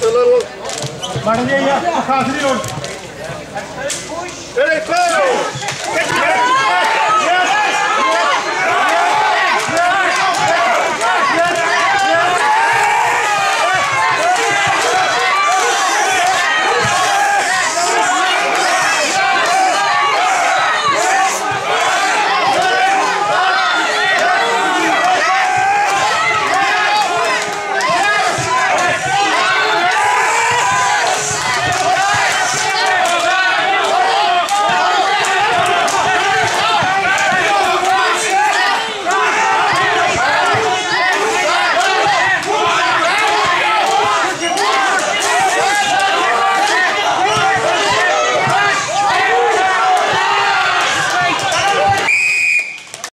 Helal olsun. Bana diye